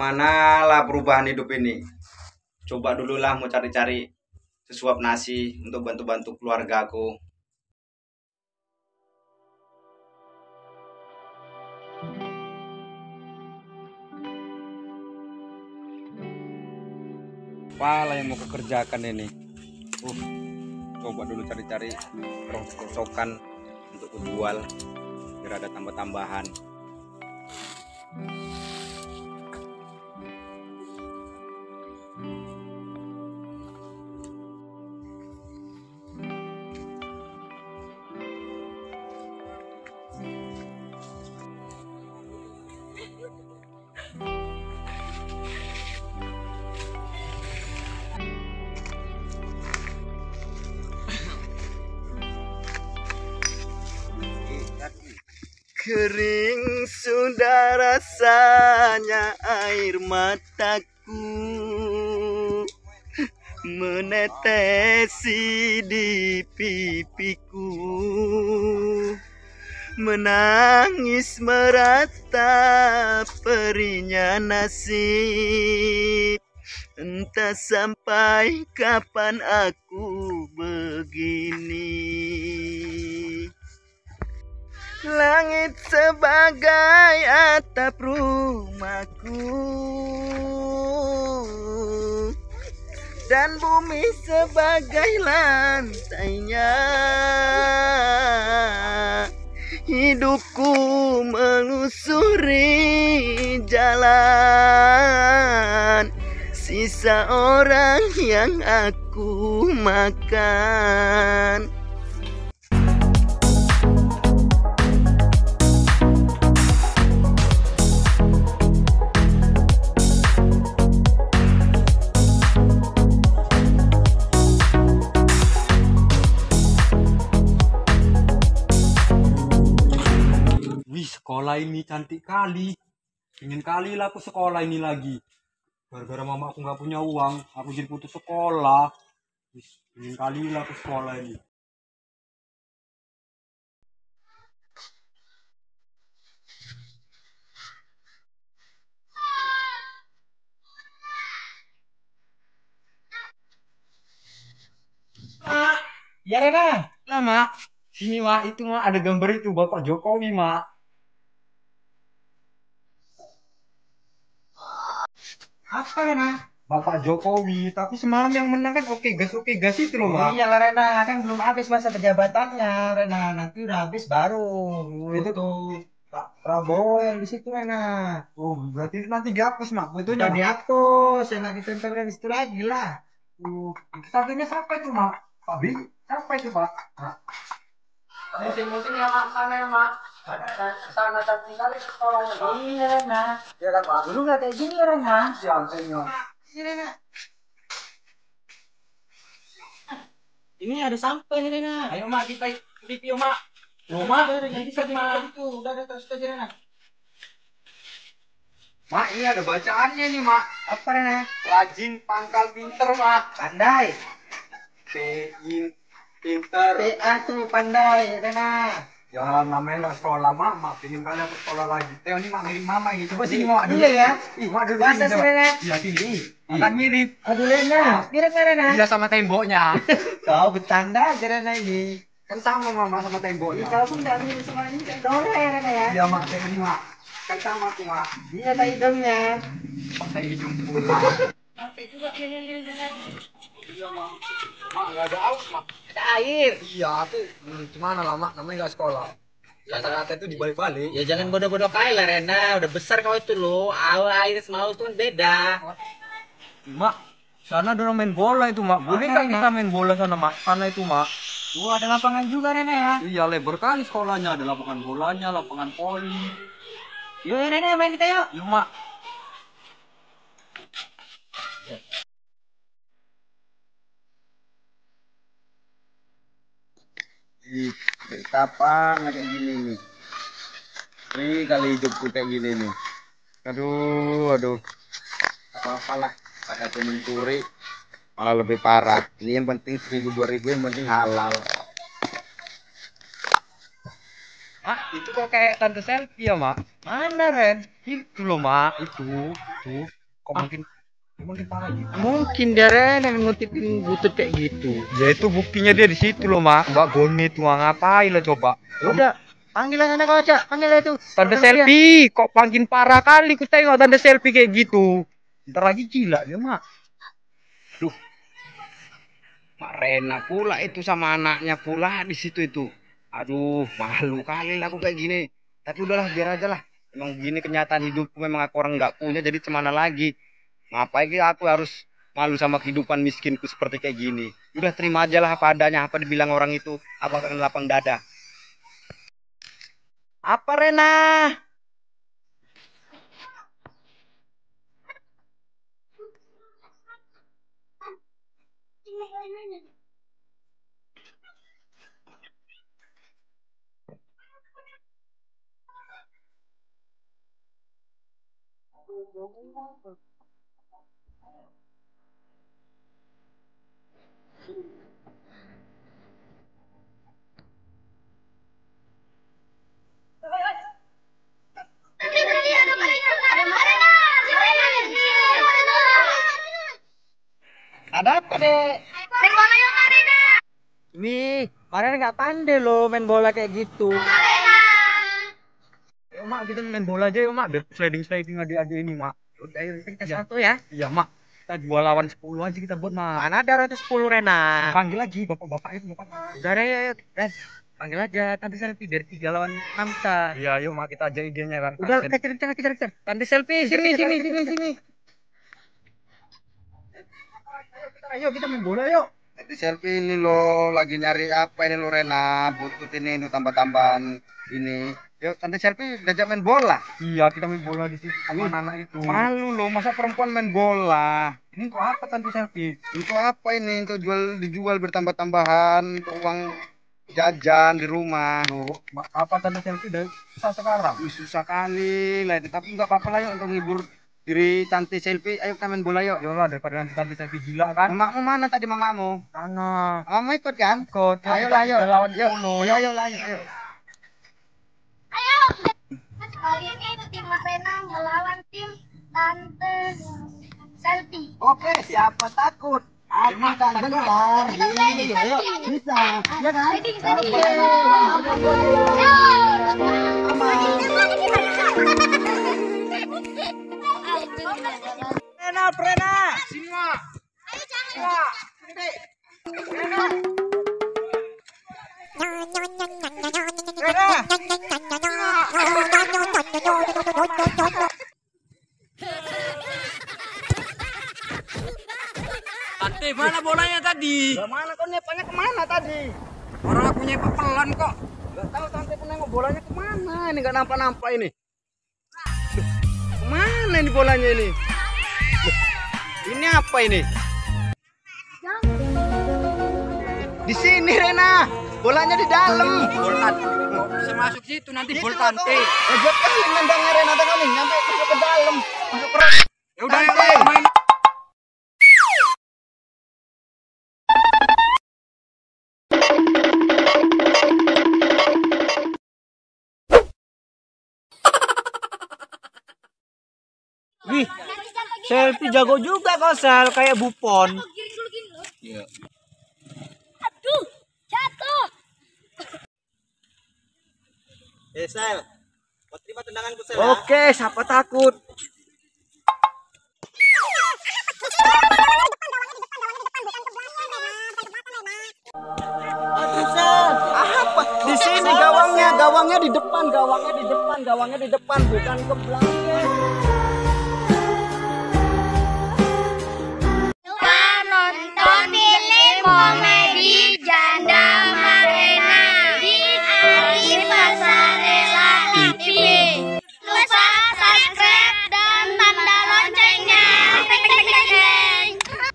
Bagaimana lah perubahan hidup ini? Coba dulu lah mau cari-cari sesuap nasi untuk bantu-bantu keluarga aku. Apa yang mau kukerjakan ini? Uh, coba dulu cari-cari rongsokan untuk kujual biar ada tambah-tambahan. Kering sudah rasanya air mataku Menetesi di pipiku. Menangis merata perinya nasib. Entah sampai kapan aku begini Langit sebagai atap rumahku. Dan bumi sebagai lantainya. Hidupku melusuri jalan. Sisa orang yang aku makan sekolah ini cantik kali. Ingin kali lah aku sekolah ini lagi. Gara-gara mama aku nggak punya uang, aku jadi putus sekolah. Ingin kali lah aku sekolah ini. Ya Rena, lah mak. Sini mak, itu mak ada gambar itu Bapak Jokowi mak. Apa Rena? Bapak Jokowi, tapi semalam yang menang kan oke gas oke gas itu loh mak. Iya Rena, kan belum habis masa jabatannya Rena, nanti udah habis baru itu tuh Pak Prabowo yang di situ Rena. Oh, berarti nanti dihapus mak, fotonya Udah dihapus, yang ditempel di situ lagi lah. Uh, satunya siapa itu mak? Pak Bi, siapa itu pak? Musim-musim yang sana ya mak. Sana cantik kali sekolahnya mak. Iya Rena. Ya kan mak, dulu nggak kayak gini Rena. Siapa Iya Rena. Ini ada sampai nih Rena. Ayo mak kita review mak. Rumah jadi satu mak. Itu, udah, udah, terus aja Rena. Mak ini ada bacaannya nih mak. Apa Rena? Rajin pangkal pinter mak. Pandai. Pin pinter. PA tuh pandai Rena. Ya namanya nggak sekolah mak, mak pengen kali aku sekolah lagi. Teo ini mak mirip mama gitu. Coba sini mak dulu. Iya ya. Ih mak dulu. Rena? Iya sini. Akan mirip. Aduh Rena, mirip nggak Rena? Iya sama temboknya. Kau bercanda aja Rena ini. Kan sama mama sama temboknya. Kau pun nggak mirip sama ini kan Dora ya Rena ya? Iya mak, teo ini mak. Kan sama tuh mak. Iya tak hidungnya. Pakai hidung mak. Sampai juga kayaknya Rena. Iya mak. Nggak ada aus mak. Ada air. Iya tuh. Hmm, gimana lah mak, namanya nggak sekolah. Kata-kata itu dibalik-balik. Ya jangan bodoh-bodoh kali lah Rena, udah besar kau itu loh. Awal air tuh kan beda. Mak, sana ada orang main bola itu mak. Boleh nggak kita main bola sana mak? Sana itu mak. Wah ada lapangan juga Rena ya. Iya lebar kali sekolahnya. Ada lapangan bolanya, lapangan poli. Yuk Rena main kita yuk. Yuk mak. Ih, kapan kayak gini nih? Ri kali hidupku kayak gini nih. Aduh, aduh. Apa-apalah, pada mencuri malah lebih parah. Ini yang penting seribu dua ribu yang penting halal. Ah, itu kok kayak tante selfie ya, Mak? Mana, Ren? Itu loh, Mak. Itu. Tuh. Kok makin makin? Mungkin dia yang ngutipin butut kayak gitu. Ya itu buktinya dia di situ loh, Mak. Mbak Goni itu ngapain lah coba? Udah, panggil aja kau aja, panggil aja tuh. Tante Panggil dia. selfie, kok makin parah kali ku tengok tante selfie kayak gitu. Ntar lagi gila dia, Mak. Mak Rena pula itu sama anaknya pula di situ itu. Aduh, malu kali lah aku kayak gini. Tapi udahlah biar aja lah. Emang gini kenyataan hidupku memang aku orang nggak punya jadi cemana lagi. Ngapain aku harus malu sama kehidupan miskinku seperti kayak gini. Udah terima aja lah apa adanya apa dibilang orang itu. Aku akan lapang dada. Apa Rena? Ada nggak pandai loh main bola kayak gitu. Yuk, Mak, kita main bola aja yuk, Mak. Biar sliding-sliding adik-adik ini, Mak. Udah, kita Iya. satu ya. Iya, Mak. Kita dua lawan sepuluh aja kita buat, Mak. Mana ada ratus sepuluh Rena? Panggil lagi bapak-bapak itu, bapak. Udah deh, yuk, Ren. Panggil aja, tante selfie dari tiga lawan enam kita. Iya, yuk, Mak. Kita aja idenya kan. Udah, kejar, kejar, kejar, kejar. Tante selfie, sini, sini, sini, sini. Ayo, kita main bola, yuk. Di selfie ini lo lagi nyari apa ini lo Rena? Butut ini, ini tambah-tambahan ini. Yuk, tante selfie diajak main bola. Iya, kita main bola di situ sama anak itu. Malu lo, masa perempuan main bola? Ini kok apa tante selfie? Untuk apa ini? Untuk jual dijual bertambah-tambahan untuk uang jajan di rumah. Loh, apa tante selfie udah susah sekarang? Wih, susah kali lah, itu. tapi nggak apa-apa lah yuk untuk ngibur diri tante selfie. Ayo kita main bola yuk. Yolah, daripada nanti tante selfie gila kan. Mamamu mana tadi mamamu? Sana. Mamamu ikut kan? Ikut. Ayo lah, yuk. Lawan Yuk, ayo lah, yuk, ayo. Kali ini tim Mas melawan tim Tante Selfie. Oke, siapa takut? Aku tak gentar. Gini, ayo, bisa. Ya kan? Sliding, Tante, mana bolanya tadi? Lah, mana kau nepanya ke mana tadi? Orang aku nyepak pelan kok. Gak tahu tante pun nengok bolanya ke mana ini nggak nampak-nampak ini. Ke mana ini bolanya ini? Ini apa ini? Di sini Rena, bolanya di dalam. Boltan. Bisa masuk situ nanti Itu bol lah, tante. kau. Ejot kali nendangnya Rena nih, nyampe masuk ke dalam, masuk ke Ya udah, ayo main. Selfie jago juga kau Sel, kayak Bupon. Aduh, jatuh. Eh Sel, mau terima tendanganku Sel Oke, siapa takut? Di sini gawangnya, gawangnya di depan, gawangnya di depan, gawangnya di depan, bukan ke belakang.